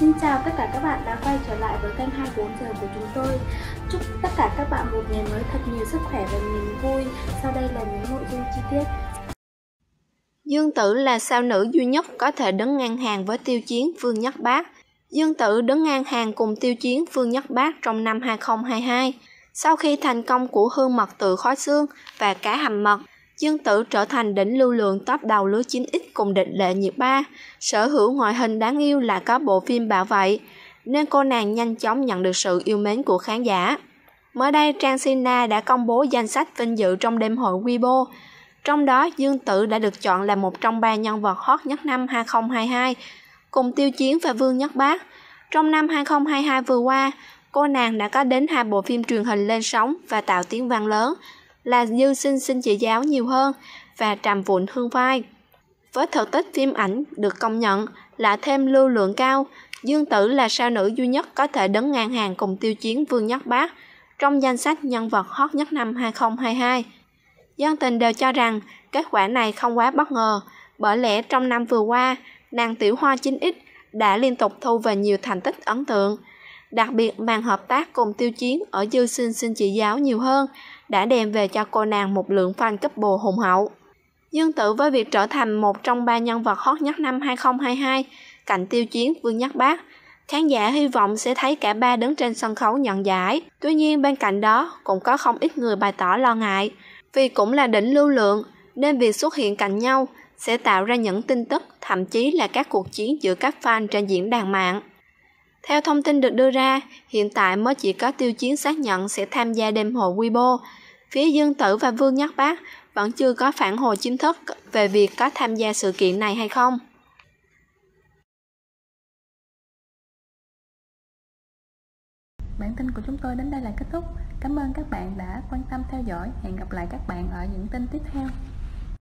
Xin chào tất cả các bạn đã quay trở lại với kênh 24 giờ của chúng tôi. Chúc tất cả các bạn một ngày mới thật nhiều sức khỏe và niềm vui. Sau đây là những nội dung chi tiết. Dương Tử là sao nữ duy nhất có thể đứng ngang hàng với Tiêu Chiến Vương Nhất Bác. Dương Tử đứng ngang hàng cùng Tiêu Chiến Vương Nhất Bác trong năm 2022. Sau khi thành công của hương mật tự khói xương và cá hầm mật, Dương Tử trở thành đỉnh lưu lượng top đầu lứa 9X cùng địch lệ nhiệt ba. Sở hữu ngoại hình đáng yêu là có bộ phim bảo vệ, nên cô nàng nhanh chóng nhận được sự yêu mến của khán giả. Mới đây, Trang Sina đã công bố danh sách vinh dự trong đêm hội Weibo. Trong đó, Dương Tử đã được chọn là một trong ba nhân vật hot nhất năm 2022, cùng Tiêu Chiến và Vương Nhất Bác. Trong năm 2022 vừa qua, cô nàng đã có đến hai bộ phim truyền hình lên sóng và tạo tiếng vang lớn, là dư sinh xin chỉ giáo nhiều hơn và trầm vụn hương vai. Với thực tích phim ảnh được công nhận là thêm lưu lượng cao, Dương Tử là sao nữ duy nhất có thể đứng ngang hàng cùng tiêu chiến Vương Nhất Bác trong danh sách nhân vật hot nhất năm 2022. Dân tình đều cho rằng kết quả này không quá bất ngờ, bởi lẽ trong năm vừa qua, nàng tiểu hoa 9X đã liên tục thu về nhiều thành tích ấn tượng. Đặc biệt màn hợp tác cùng tiêu chiến ở dư sinh sinh chỉ giáo nhiều hơn đã đem về cho cô nàng một lượng fan cấp bồ hùng hậu. Dương Tử với việc trở thành một trong ba nhân vật hot nhất năm 2022, cạnh tiêu chiến Vương Nhất Bác, khán giả hy vọng sẽ thấy cả ba đứng trên sân khấu nhận giải. Tuy nhiên bên cạnh đó cũng có không ít người bày tỏ lo ngại, vì cũng là đỉnh lưu lượng nên việc xuất hiện cạnh nhau sẽ tạo ra những tin tức, thậm chí là các cuộc chiến giữa các fan trên diễn đàn mạng. Theo thông tin được đưa ra, hiện tại mới chỉ có tiêu chiến xác nhận sẽ tham gia đêm hội Weibo. Phía Dương Tử và Vương Nhất Bác vẫn chưa có phản hồi chính thức về việc có tham gia sự kiện này hay không. Bản tin của chúng tôi đến đây là kết thúc. Cảm ơn các bạn đã quan tâm theo dõi. Hẹn gặp lại các bạn ở những tin tiếp theo.